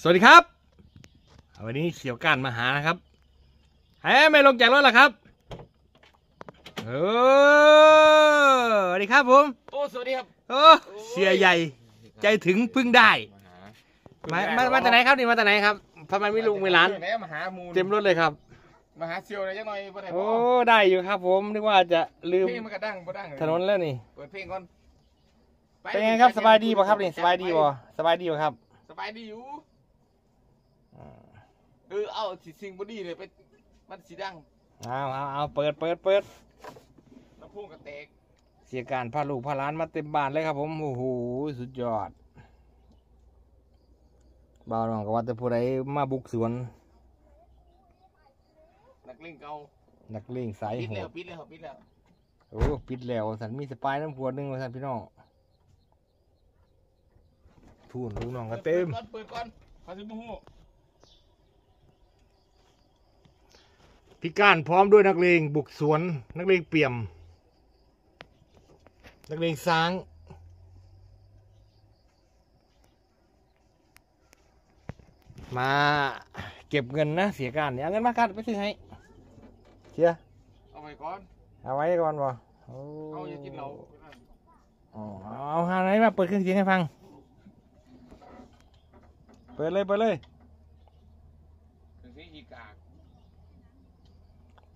สวัสดีครับ วันนี้เสี่ยวก้านมาหานะครับเฮ้ไม่ลงจากรถเหรอครับเออสวัสดีครับผมโอ้สวัสดีครับโอ้เสียใหญ่ ใจถึงพึ่งได้มามามาจากไหนครับนี่มาจากไหนครับทำไมไม่ลุงไม่ร้านไหนมาหามูลเต็มรถเลยครับมาหาเซียวหน่อยจังหน่อยบ่ได้โอ้บ่ได้อยู่ครับ ผมนึกว่าจะลืมเพลงมันก็ดังบ่ดังเลยถนนแล้วนี่เปิดเพลงก่อนเป็นไงครับสบายดีป่ะครับนี่สบายดีป่ะสบายดีป่ะครับ สบายดีอยู่ เออเอาสิซิงบ่ดีเลยไปมันสิดังเอาเอาเอาเปิดเปิดเปิดลำโพงก็แตกเสียการพาลูกพาหล้านมาเต็มบ้านเลยครับผมโอ้โหสุดยอดบ่าวน้องก็ว่าแต่ผู้ใดมาบุกสวนนักเล่นเก่านักเลงสายปิดโหแล้วดปิดแล้วปิดแล้วโอ้ปิดแล้วสันมีสปายน้ำขวดหนึงว่าสันพี่น้องพูนลูกน้องก็เต็ม ปิดก่อนเปิดก่อนเขาสิบ่ฮู้ พี่ก้านพร้อมด้วยนักเลงบุกสวน นักเลงเปี่ยม นักเลงซ้าง มาเก็บเงินนะเสียการเนี่ยเอาเงินมากัดไปซื้อให้เชียเอาไว้ก่อน เอาไว้ก่อนบ่โอ้เอาอย่ากินเหล้าอ๋อเอาหาไหนมาเปิดเครื่องเสียงให้ฟัง เปิดเลยเปิดเลยถึงสิอีกาก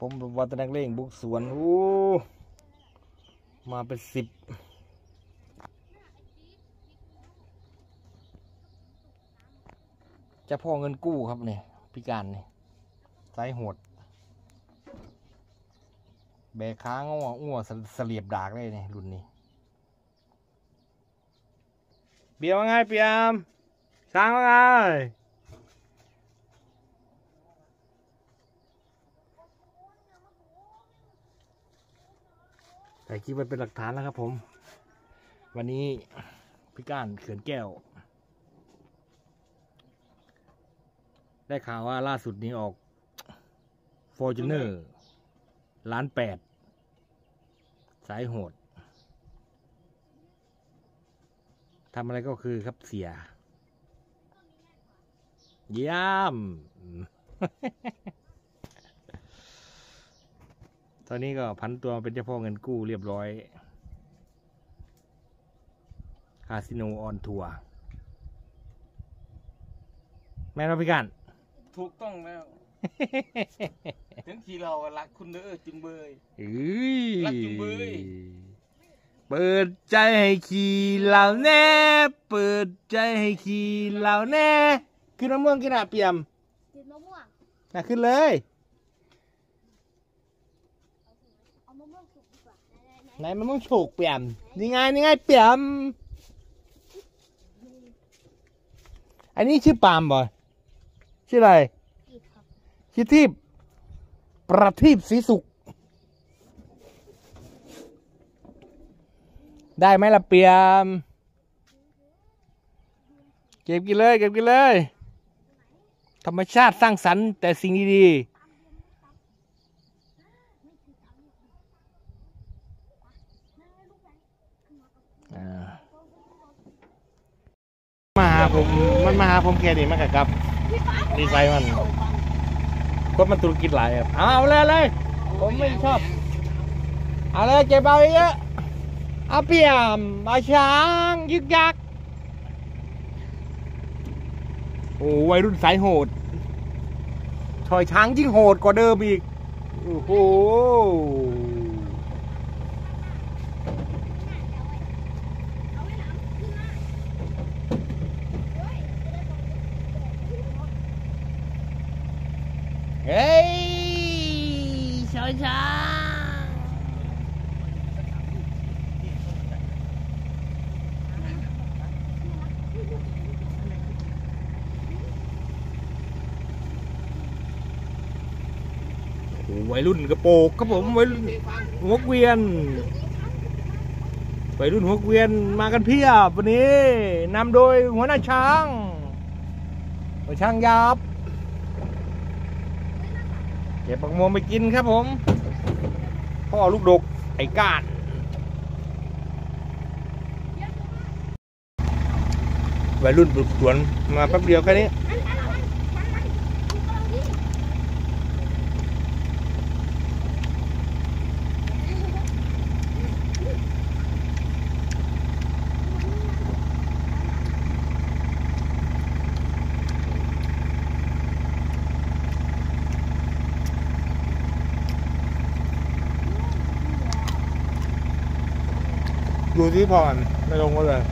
ผมวัตนักเลงบุกสวนโอ้มาเป็นสิบจะพ่อเงินกู้ครับเนี่ยพิการเนี่สายหดแบกค้างอ้วอ้วเสเสลียบดากเลยเนี่ยรุ่นนี้เปียมว่าไงเปียมช้างว่าไง ถ่ายคลิปไว้เป็นหลักฐานแล้วครับผม วันนี้พี่ก้านเขื่อนแก้ว ได้ข่าวว่าล่าสุดนี้ออก f o r t u n e r ล้านแปดสายโหดทำอะไรก็คือครับเสีย เยี่ยม ต อนนี้ก็พันตัวมาเป็นเจ้าพ่อเงินกู้เรียบร้อย คาสิโนออนทัวร์แม่นว่าพี่กันถูกต้องแล้ว ถึงที่เรารักคุณเด้อจึงเบยเอ้ยรักจุงเบยเปิดใจให้ขี่เหล่าแน่ เปิดใจให้ขี่เหล่าแน่ ขึ้นมะม่วงกินอะเปียมกินมะม่วงน่ะขึ้นเลย เอามะม่วงสุกดีกว่า ไหนไหนไหนมะม่วงโฉกเปียมนี่ไงนี่ไงเปียม อันนี้ชื่อปาล์มบ่ชื่ออะไรอีกครับชื่อทีพประทีปศรีสุขได้ไหมล่ะเปียม เก็บกินเลย เก็บกินเลย ธรรมชาติสร้างสรรค์แต่สิ่งดีๆอ่ามาหา ผมมันมาหาผมแค่นี้มันกะครับดีไซน์มันก็มันธุรกิจหลายครับเอาเอาเลยเลยผมไม่ชอบเอาเลยเก็บเอาเยอะเอาเปี่ยมเอาช้างยึกยักโอ้วัยรุ่นสายโหดถอยช้างยิ่งโหดกว่าเดิมอีกโอ้โห เฮ้ยชอยช้างโอ้โห วัยรุ่นกระโปงครับผมวัยรุ่นหัวเกวียนวัยรุ่นหัวเกวียนมากันเพียบวันนี้นำโดยหัวหน้าช้างหัวช้างยับเก็บปักมวงไปกินครับผมพ่อลูกดกไอ้ก้านวัยรุ่นปลูกสวนมาแป๊บเดียวแค่นี้ ดูที่พรไม่ลงก็เลย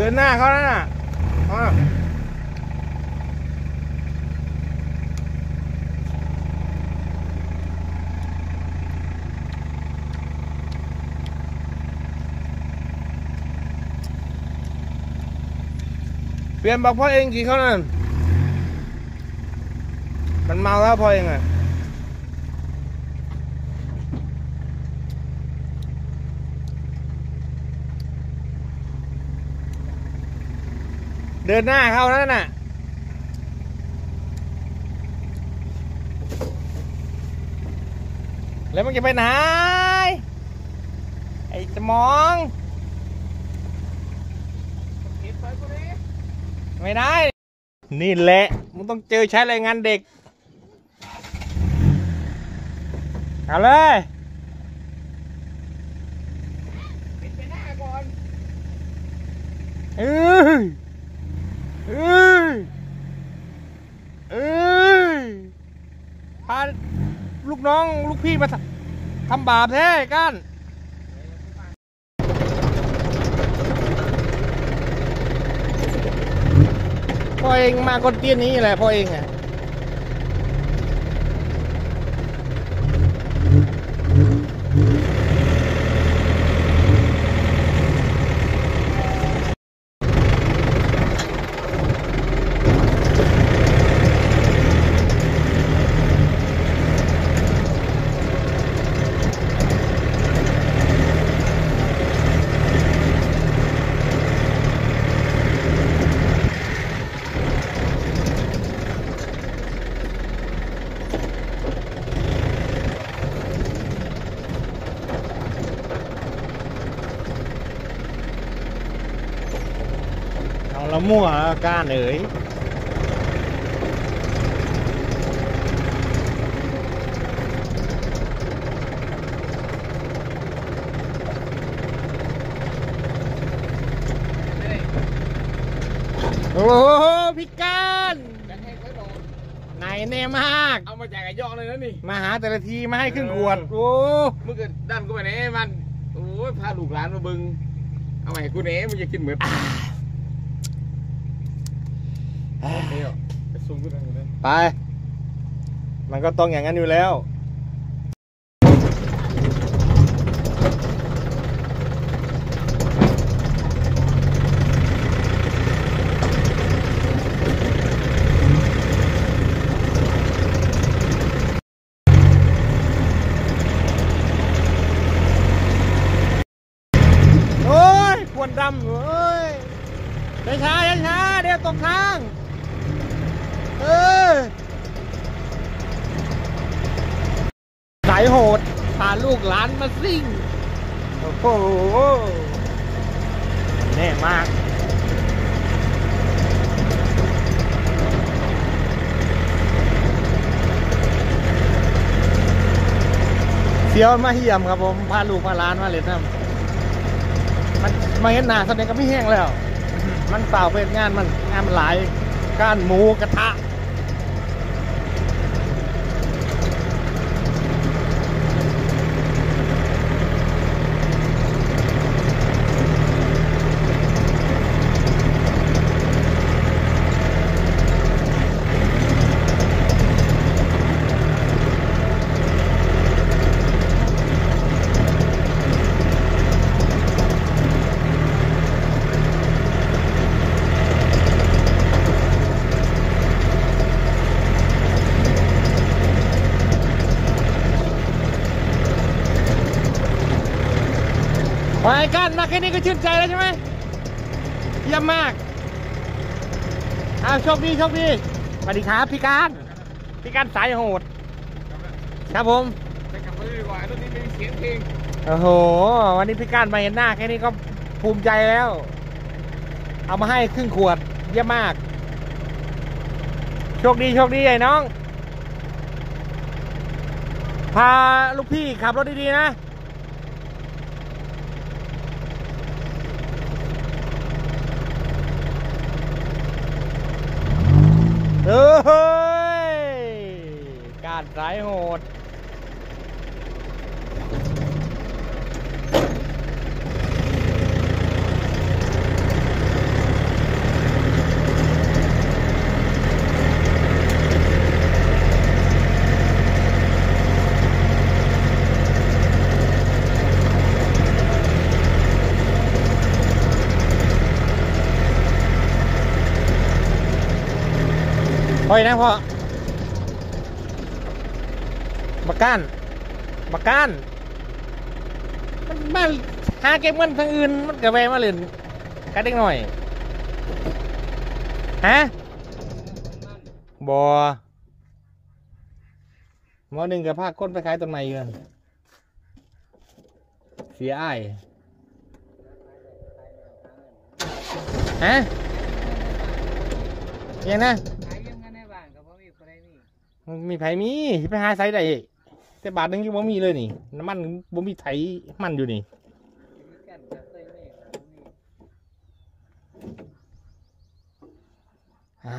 ดินหน้าเขานั่นน่ะอะเปลี่ยนบอกพ่อเองกี่เขานั่น มันเมาแล้วพ่อเองอะ เดินหน้าเข้านั่นน่ะแล้วมันจะไปไหน ไอ้สมองไม่ได้ นี่แหละมึงต้องเจอใช้แรงงานเด็ก เอาเลยเอนเอ้ย เอ้ยเอ้ยพาลูกน้องลูกพี่มาทำบาปแท้กันพ่อเองมาคนเตี้ยนี้แหละพ่อเองอะ เอามั่วแล้วก้านเอ๋ยโอ้โหพี่กานให้เขาโดนไหนแน่มาก เอามาจากไอ้ยอกเลยนะนี่ มาหาแต่ละทีมาให้ครึ่งขวด โอ้มึงก็ดันกูไปไหนมัน โอ้ยพาลูกหลานมาบึง เอาไห้กูเน่มึงจะกินเหมือน ไป มันก็ต้องอย่างนั้นอยู่แล้ว โอ้ยควนดำเอ้ยช้าช้าๆช้าๆเดี๋ยวตกทาง เออสาย โหดพาลูกหลานมาซิ่ง โอ้โหแน่มากเสียวมาเหี่ยมครับผม พาลูกพาหลานมาเลยนะมันมาเห็นหน้าแสดงก็ไม่แห้งแล้ว มันเปล่าเป็นงานมันงานมันหลายก้านหมูกระทะ ไปกัน มาแค่นี้ก็ชื่นใจแล้วใช่ไหมเยี่ยมมากอ้าวโชคดีโชคดีสวัสดีครับพี่การพี่การสายโหด ครับผมไปกลับไม่ดีกว่ารถนี้ไม่มีเสียงเพลงโอ้โห วันนี้พี่ก้านมาเห็นหน้าแค่นี้ก็ภูมิใจแล้ว เอามาให้ครึ่งขวด เยี่ยมมาก โชคดีโชคดีไอ้น้อง พาลูกพี่ขับรถดีๆนะ เฮ้ย การสายโหด พออีกนะพ่อบักก้านบักก้าน มันมาหาเก็บเงินทางอื่น มันกระแวมาเล่นกันเด็กหน่อย ฮะบอหมอหนึ่งกับภาคก้นไปขายต้นไม้อยู่นั่นเสียอ้ายฮะยังนะ มีไผมีไปหาไซได้แต่บาทหนึงยังบ่มีเลยนี่น้ำมันบ่มีไถมันอยู่นี่อ่า